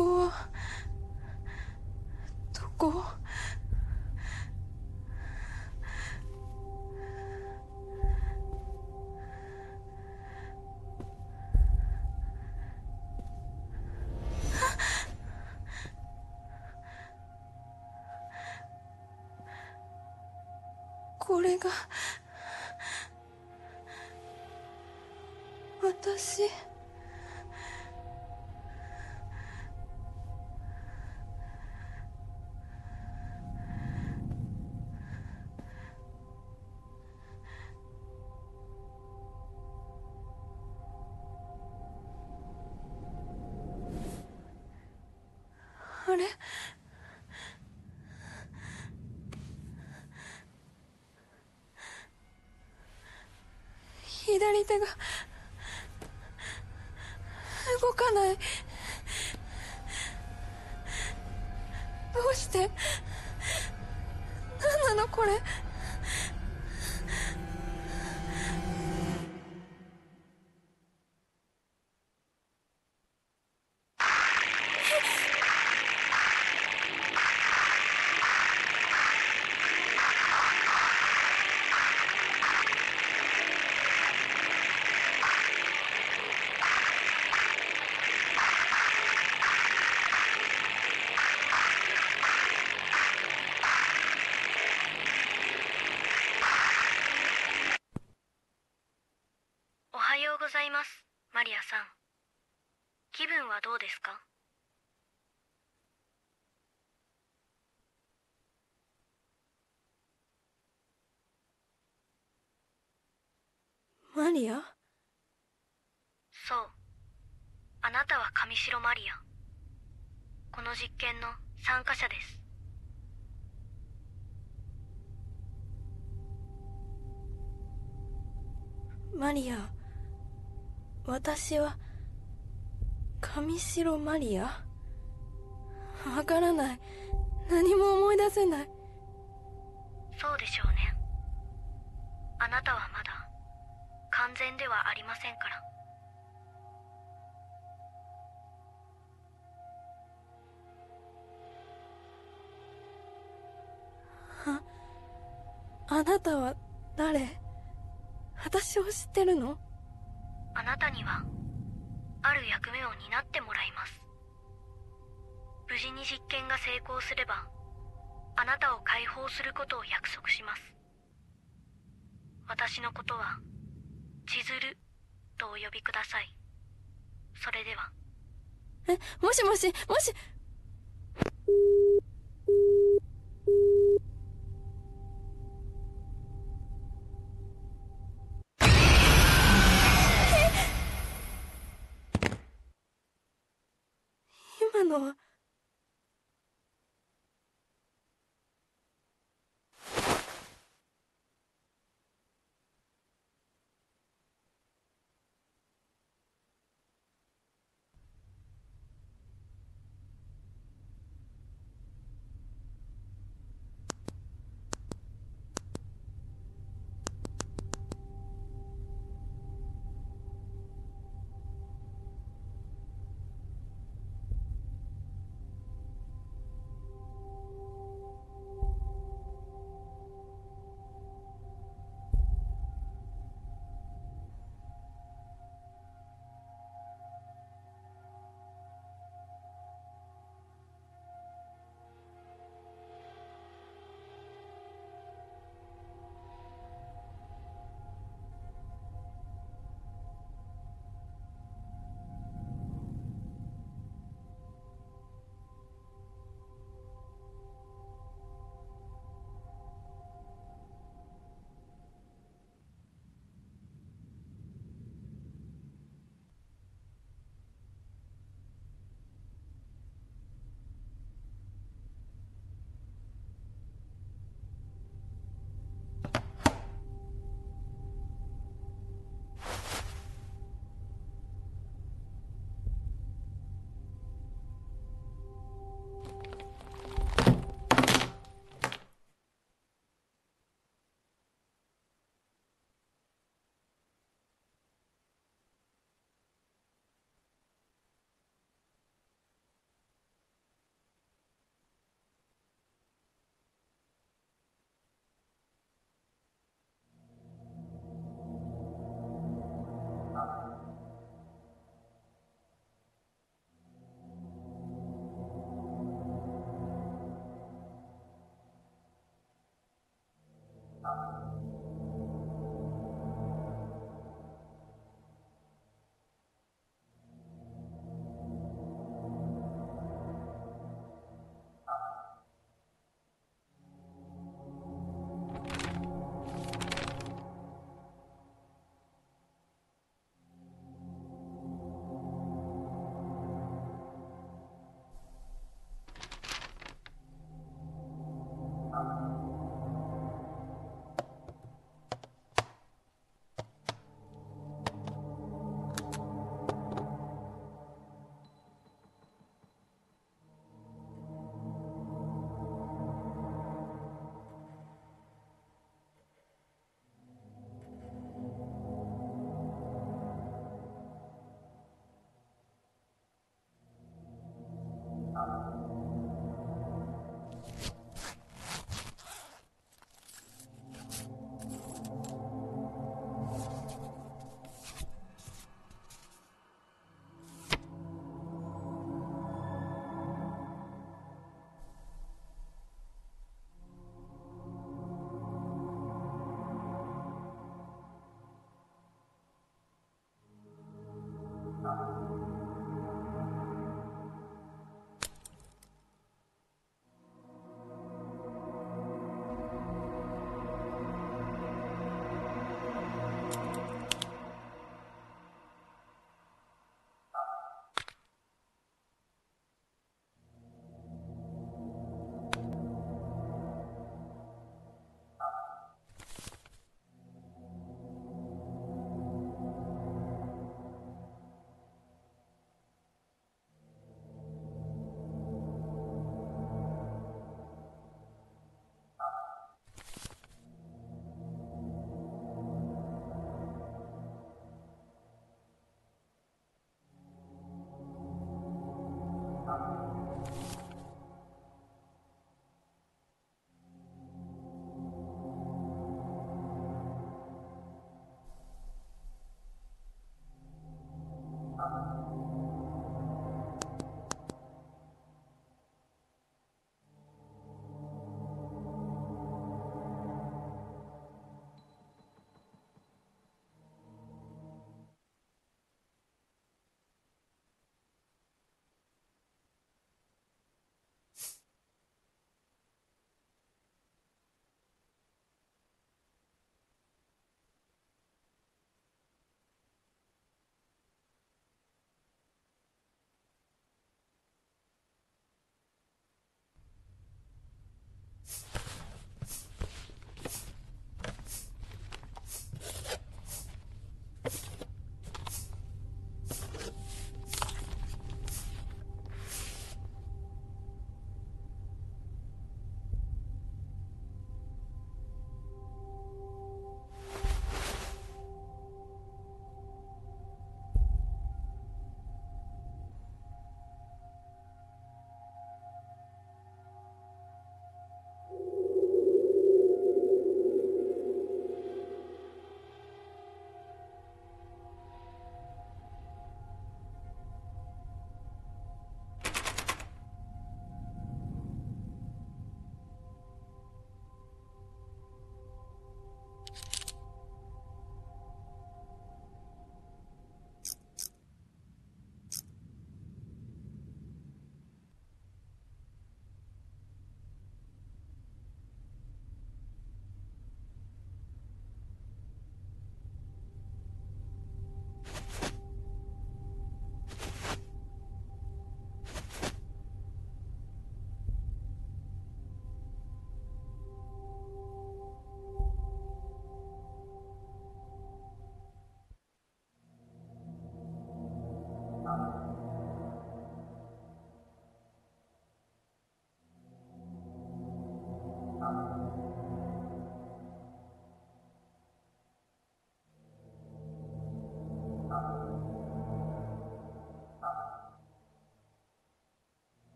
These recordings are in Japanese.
こどこ？これが私。左手が動かない。どうして？何なのこれ？リアそう。あなたは上白マリア。この実験の参加者です。マリア私は上白マリア？わからない。何も思い出せない。そうでしょうね。あなたはまだ完全ではありませんから。あなたは誰？私を知ってるの？あなたにはある役目を担ってもらいます。無事に実験が成功すればあなたを解放することを約束します。私のことは千鶴とお呼びください。それでは。えもしもしもし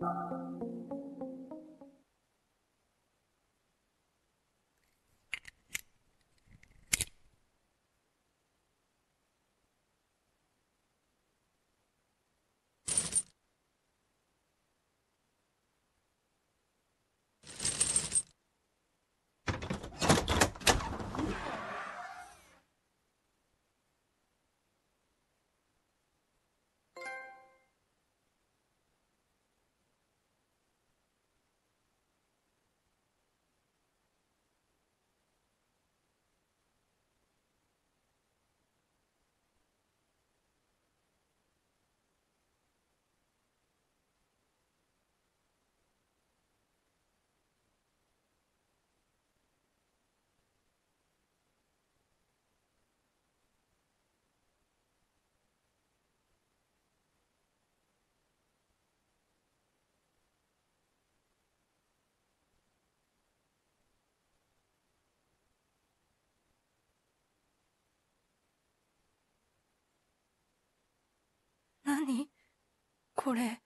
何これ。